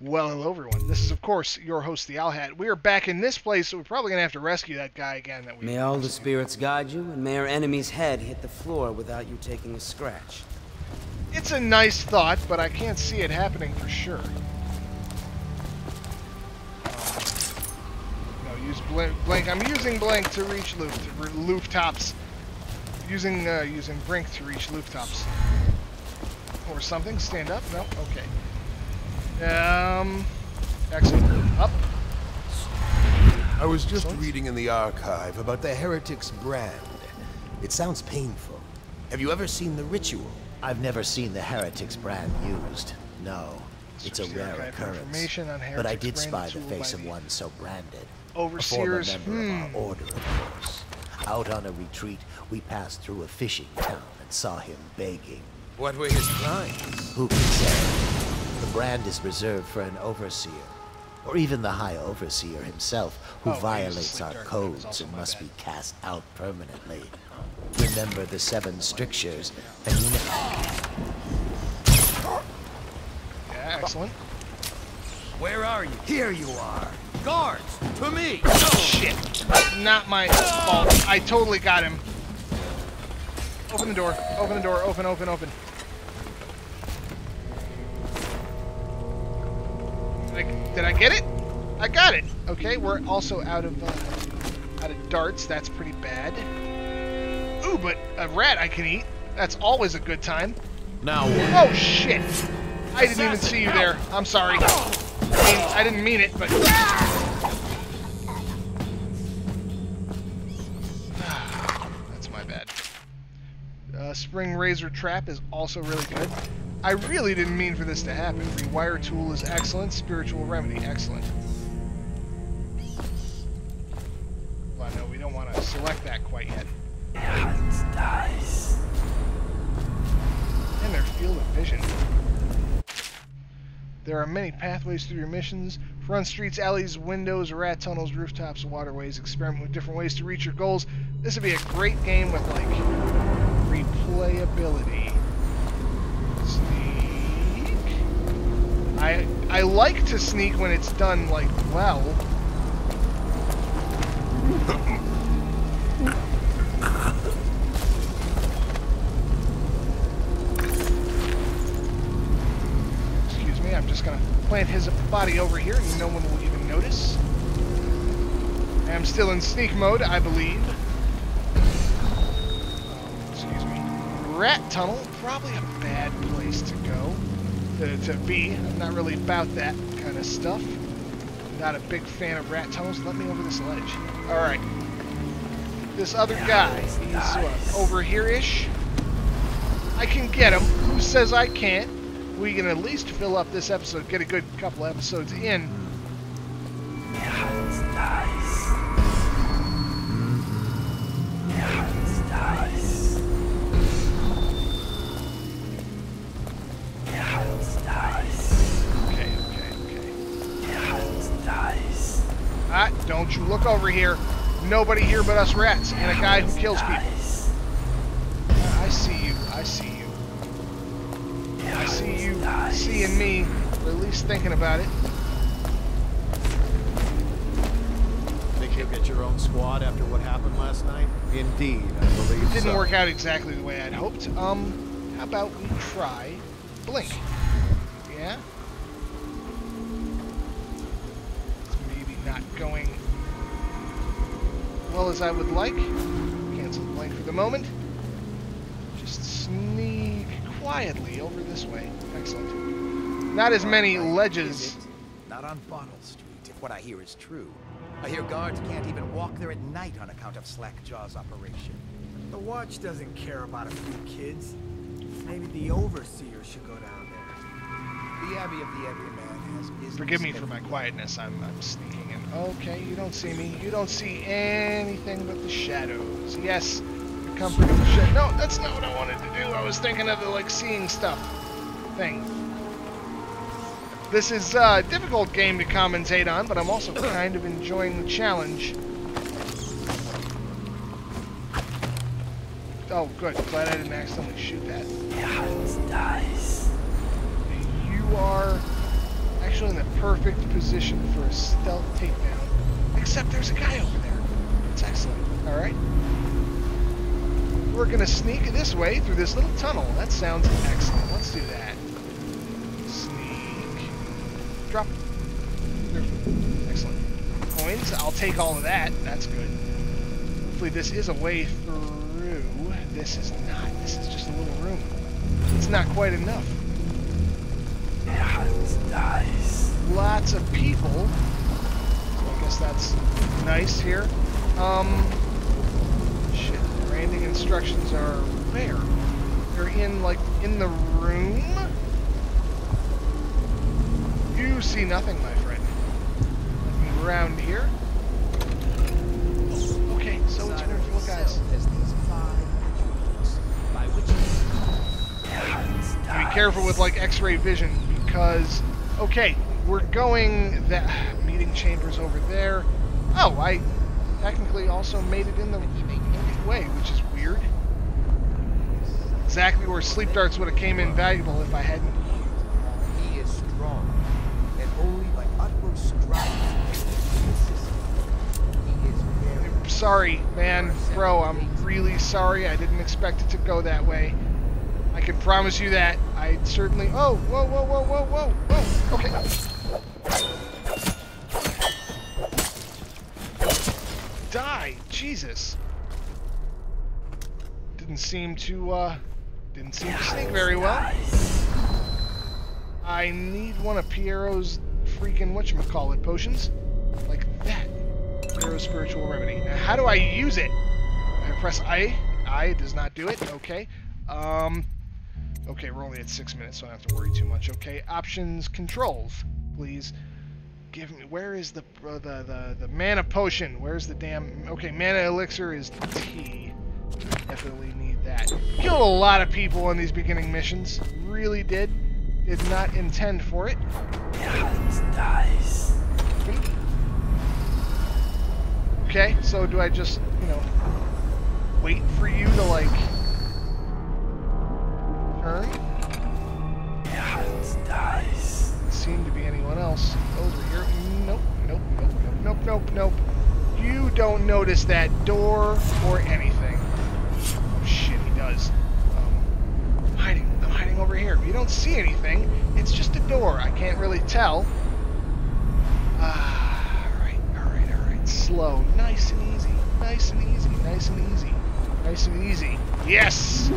Well, hello everyone. This is, of course, your host, the Owl Hat. We are back in this place, so we're probably gonna have to rescue that guy again. That we. May all the spirits guide you, and may our enemy's head hit the floor without you taking a scratch. It's a nice thought, but I can't see it happening for sure. No, use blink. blink. I'm using blank to reach roof rooftops. Using uh, using brink to reach rooftops. Or something. Stand up. No. Okay. Um, excellent. Up. I was just Excellent. reading in the archive about the Heretic's brand. It sounds painful. Have you ever seen the ritual? I've never seen the Heretics brand used. No. It's a rare occurrence. But I did spy the face of one so branded. Overseers. A former member Hmm. of our order, of course. Out on a retreat, we passed through a fishing town and saw him begging. What were his crimes? Who can say? The brand is reserved for an overseer. Or even the High Overseer himself, who Oh, violates our codes and must bad. be cast out permanently. Remember the seven strictures, and you know... Yeah, excellent. Where are you? Here you are. Guards, to me! Oh, Shit. Not my fault. I totally got him. Open the door. Open the door. Open, open, open. Okay, we're also out of uh, out of darts. That's pretty bad. Ooh, but a rat I can eat. That's always a good time. Now Oh shit! I didn't even see you there. I'm sorry. I mean, I didn't mean it, but. That's my bad. Uh, spring razor trap is also really good. I really didn't mean for this to happen. Rewire tool is excellent. Spiritual remedy, excellent. There are many pathways through your missions. Front streets, alleys, windows, rat tunnels, rooftops, waterways. Experiment with different ways to reach your goals. This would be a great game with, like, replayability. Sneak. I I like to sneak when it's done, like, well. Just gonna plant his body over here and no one will even notice. I am still in sneak mode, I believe. Um, excuse me. Rat tunnel, probably a bad place to go. To, to be. I'm not really about that kind of stuff. Not a big fan of rat tunnels. Let me over this ledge. Alright. This other guy is what, over here-ish? I can get him. Who says I can't? We can at least fill up this episode, get a good couple episodes in. Okay, okay, okay. Ah, don't you look over here. Nobody here but us rats, and a guy who kills people. See seeing me, or at least thinking about it. Think you'll get your own squad after what happened last night? Indeed, I believe It didn't so. work out exactly the way I'd hoped. Um, how about we try Blink? Yeah? It's maybe not going well as I would like. Cancel Blink for the moment. Just sneak quietly over this way. Excellent. Not as many ledges. Not on Bottle Street, if what I hear is true. I hear guards can't even walk there at night on account of Slackjaw's operation. The watch doesn't care about a few kids. Maybe the overseer should go down there. The Abbey of the Everyman has business. Forgive me for my quietness. I'm, I'm sneaking in. Okay, you don't see me. You don't see anything but the shadows. Yes, the comfort the. No, that's not what I wanted to do. I was thinking of the like seeing stuff thing. This is uh, a difficult game to commentate on, but I'm also kind of enjoying the challenge. Oh, good. Glad I didn't accidentally shoot that. You are actually in the perfect position for a stealth takedown. Except there's a guy over there. It's excellent. Alright. We're gonna sneak this way through this little tunnel. That sounds excellent. Let's do that. Sneak. Drop. Excellent. Coins. I'll take all of that. That's good. Hopefully this is a way through. This is not. This is just a little room. It's not quite enough. That's nice. Lots of people. So I guess that's nice here. Um, Branding instructions are where? They're in like in the room. You see nothing, my friend. Around here. Okay, so it's full of guys. As these five rituals by which Be careful with like X-ray vision because, okay, we're going that meeting chambers over there. Oh, I technically also made it in the way, which is weird. Exactly where sleep darts would have came in valuable if I hadn't. he is strong, and only by utmost striving he is very I'm sorry, man, bro. I'm really sorry. I didn't expect it to go that way. I can promise you that. I certainly. Oh, whoa, whoa, whoa, whoa, whoa, whoa. Okay. Die, Jesus. Didn't seem to. uh... Didn't seem to sneak very well. I need one of Piero's freaking whatchamacallit potions. Like that. Piero's spiritual remedy. Now, how do I use it? I press I. I does not do it. Okay. Um. Okay, we're only at six minutes, so I don't have to worry too much. Okay, options, controls, please. Give me. Where is the uh, the the the mana potion? Where's the damn? Okay, mana elixir is T. Definitely need that. Killed a lot of people on these beginning missions. Really did. Did not intend for it. Okay, so do I just, you know, wait for you to like turn? Doesn't seem to be anyone else over here. Nope, nope, nope, nope, nope, nope, nope. You don't notice that door or anything. Oh shit, he does. Um, I'm hiding. I'm hiding over here. If you don't see anything, it's just a door. I can't really tell. Ah, alright, alright, alright. Slow, nice and easy. Nice and easy, nice and easy. Nice and easy. Yes!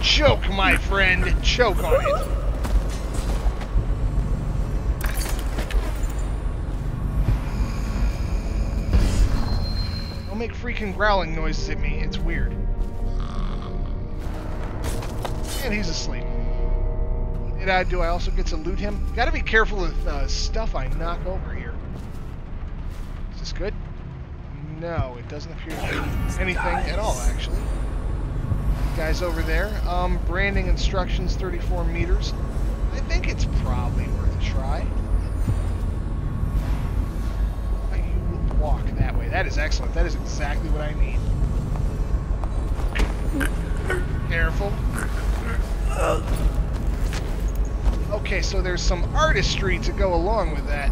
Choke, my friend. Choke on it. Don't make freaking growling noises at me. It's weird. And he's asleep. Did I do I also get to loot him? Gotta be careful with uh, stuff I knock over here. Is this good? No, it doesn't appear to be anything at all, actually. Guys over there. Um, branding instructions, 34 meters. I think it's probably worth a try. Uh, You walk that way. That is excellent. That is exactly what I need. Careful. Okay, so there's some artistry to go along with that.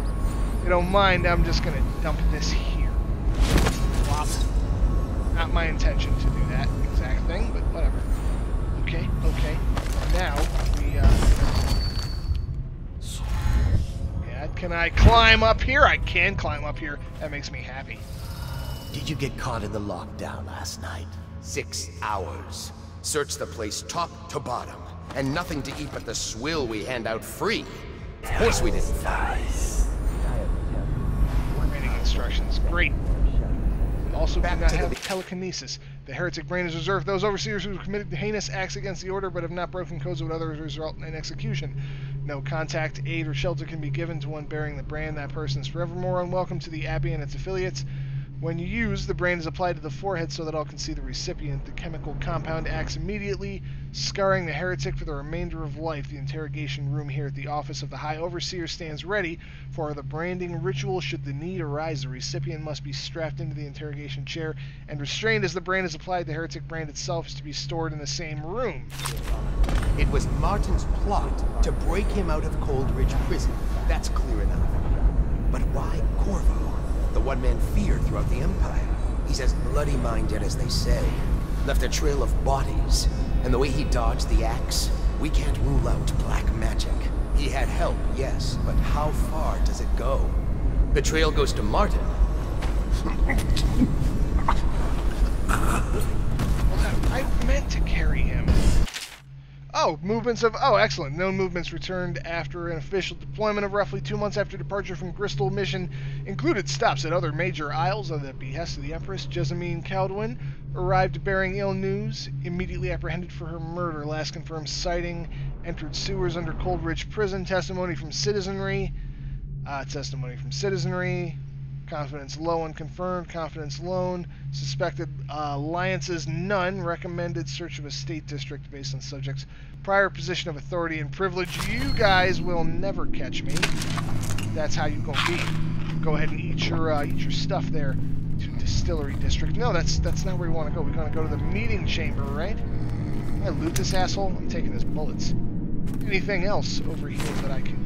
You don't mind, I'm just gonna dump this here. Not my intention to do that exact thing, but whatever. Okay, okay. Now, we, uh... Yeah, can I climb up here? I can climb up here. That makes me happy. Did you get caught in the lockdown last night? Six hours. Search the place top to bottom. And nothing to eat but the swill we hand out free. Of course we didn't find Training instructions. Great. Also Back do not to the- have telekinesis. The heretic brand is reserved those overseers who have committed heinous acts against the order but have not broken codes that would otherwise result in execution. No contact, aid, or shelter can be given to one bearing the brand. That person is forevermore unwelcome to the Abbey and its affiliates. When used, the brand is applied to the forehead so that all can see the recipient. The chemical compound acts immediately, scarring the heretic for the remainder of life. The interrogation room here at the office of the High Overseer stands ready for the branding ritual. Should the need arise, the recipient must be strapped into the interrogation chair and restrained as the brand is applied. The heretic brand itself is to be stored in the same room. It was Martin's plot to break him out of Coldridge Prison. That's clear enough. But why Corvo? The one man feared throughout the Empire. He's as bloody-minded as they say. Left a trail of bodies. And the way he dodged the axe, we can't rule out black magic. He had help, yes, but how far does it go? The trail goes to Martin. Oh, movements of... Oh, excellent. Known movements returned after an official deployment of roughly two months after departure from Bristol mission included stops at other major isles on the behest of the Empress. Jessamine Kaldwin arrived bearing ill news, immediately apprehended for her murder. Last confirmed sighting, entered sewers under Coldridge Prison. Testimony from citizenry. Uh, testimony from citizenry. Confidence low unconfirmed. Confidence low. Suspected uh, alliances none. Recommended search of Estate District based on subject's prior position of authority and privilege. You guys will never catch me. That's how you gonna be. Go ahead and eat your uh, eat your stuff there to distillery district. No, that's that's not where we want to go. We're gonna go to the meeting chamber, right? I loot this asshole? I'm taking his bullets. Anything else over here that I can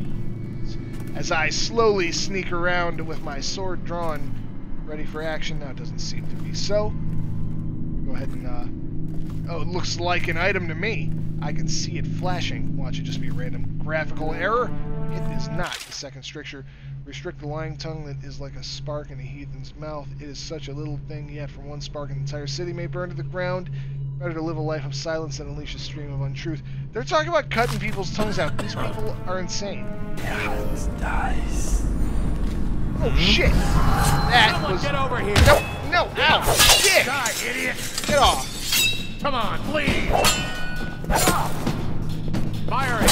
as I slowly sneak around with my sword drawn, ready for action. Now it doesn't seem to be so. Go ahead and, uh... Oh, it looks like an item to me. I can see it flashing. Watch it just be a random graphical error. It is not. The second stricture. Restrict the lying tongue that is like a spark in a heathen's mouth. It is such a little thing, yet from one spark an entire city may burn to the ground. Better to live a life of silence than unleash a stream of untruth. They're talking about cutting people's tongues out. These people are insane. Dies. Oh shit! That was. Get over here! No, no, ow! Shit! Die, idiot! Get off! Come on, please! Fire it!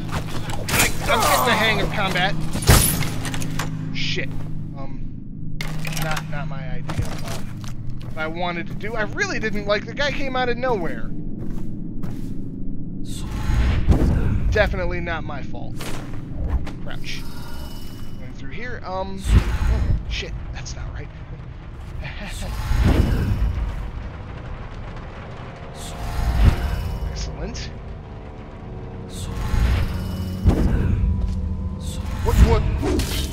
I, I'm getting the hang of combat. Shit. Um, not not my idea. I wanted to do. I really didn't like. The guy came out of nowhere. Definitely not my fault. Crouch. Going through here. Um. oh, shit. That's not right. Excellent. What? What?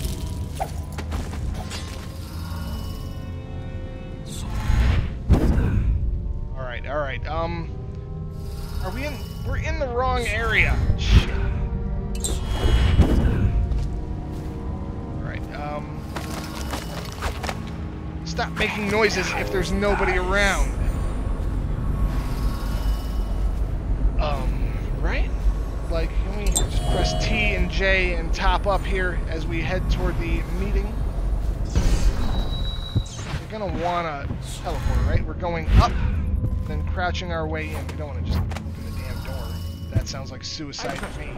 Wrong area. Shit. All right. Um. Stop making noises if there's nobody around. Um. Right? Like, can we just press T and J and top up here as we head toward the meeting? We're gonna wanna teleport, right? We're going up, then crouching our way in. We don't wanna just That sounds like suicide to me.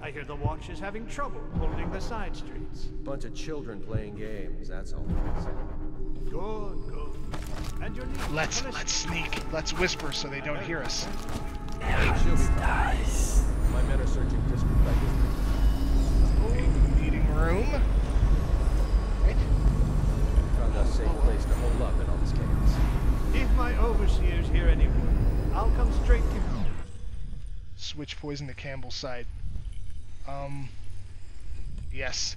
I hear the watch is having trouble holding the side streets. Bunch of children playing games, that's all. Good, good. And your niece, Let's let's sneak. Let's whisper so they don't hear us. She'll be fine. My men are searching district by district. Okay, meeting room. Right? Found a safe place to hold up in all this chaos. If my overseer's here anyway, I'll come straight to you. Switch poison to Campbell's side. Um. Yes.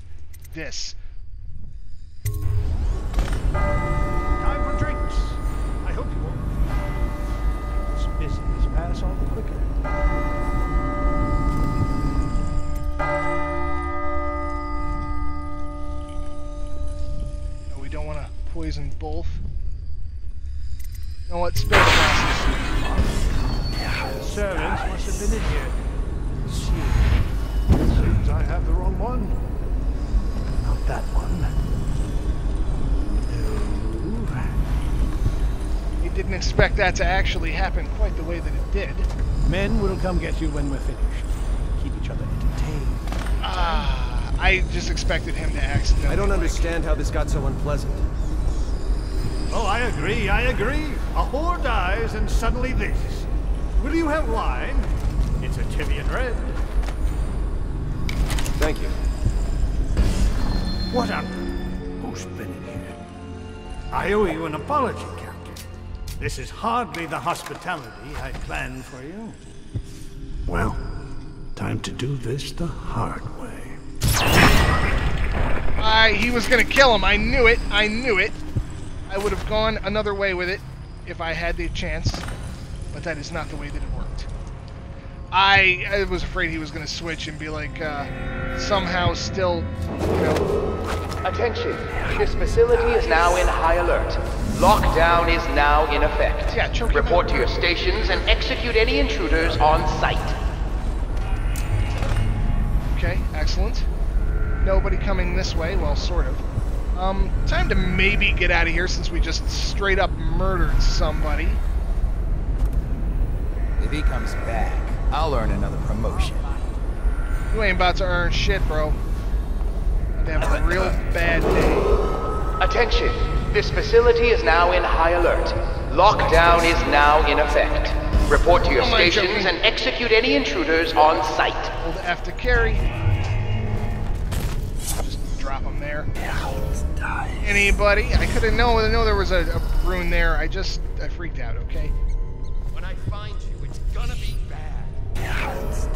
This. Time for drinks. I hope you won't. This business pass all the quicker. No, we don't want to poison both. You know what? Spare the glasses. Servants been in here. See. Seems I have the wrong one. Not that one. No. We didn't expect that to actually happen quite the way that it did. Men will come get you when we're finished. Keep each other entertained. Ah, I just expected him to accidentally. I don't like- understand how this got so unpleasant. Oh, I agree, I agree. A whore dies and suddenly this. Will you have wine? I owe you an apology, Captain. This is hardly the hospitality I planned for you. Well, time to do this the hard way. I he was gonna kill him. I knew it. I knew it. I would have gone another way with it if I had the chance, but that is not the way that it worked. I I was afraid he was gonna switch and be like uh, somehow still, you know. Attention. This facility is now in high alert. Lockdown is now in effect. Yeah, choke Report out. to your stations and execute any intruders on site. Okay, excellent. Nobody coming this way. Well, sort of. Um, time to maybe get out of here since we just straight up murdered somebody. If he comes back, I'll earn another promotion. You ain't about to earn shit, bro. They have a real bad day. Attention. This facility is now in high alert. Lockdown is now in effect. Report to your Don't stations and execute any intruders on site. Hold F to carry. Just drop them there. Anybody? I couldn't known. I know there was a, a rune there. I just I freaked out. Okay. When I find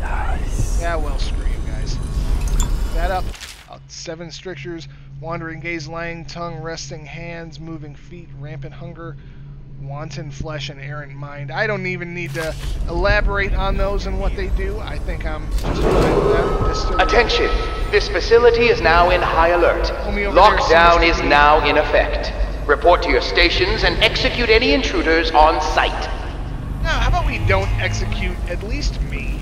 Yeah, well, screw you guys. That up. Uh, seven strictures, wandering gaze, lying tongue, resting hands, moving feet, rampant hunger, wanton flesh, and errant mind. I don't even need to elaborate on those and what they do. I think I'm just fine with that. Just to- Attention. This facility is now in high alert. Homie over there Lockdown is now in effect. Report to your stations and execute any intruders on site. Now, how about we don't execute at least me?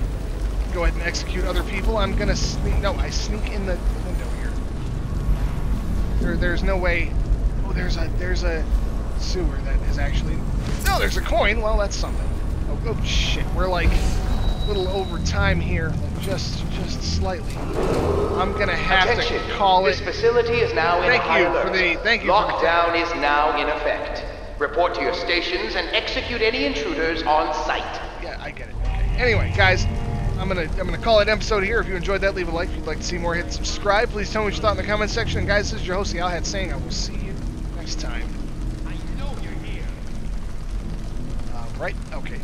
Go ahead and execute other people. I'm gonna sneak. No, I sneak in the window here. There, there's no way. Oh, there's a there's a sewer that is actually. No, there's a coin. Well, that's something. Oh, oh shit. We're like a little over time here, like just just slightly. I'm gonna have Attention. to call this it. facility is now in Thank you alert. for the- thank you Lockdown is now in effect. Report to your stations and execute any intruders on site. Yeah, I get it. Okay. Anyway, guys, I'm gonna I'm gonna call it an episode here. If you enjoyed that, leave a like. If you'd like to see more, hit subscribe. Please tell me what you thought in the comment section. And guys, this is your host, the Owl Hat, saying I will see you next time. I know you're here. Uh, right? Okay.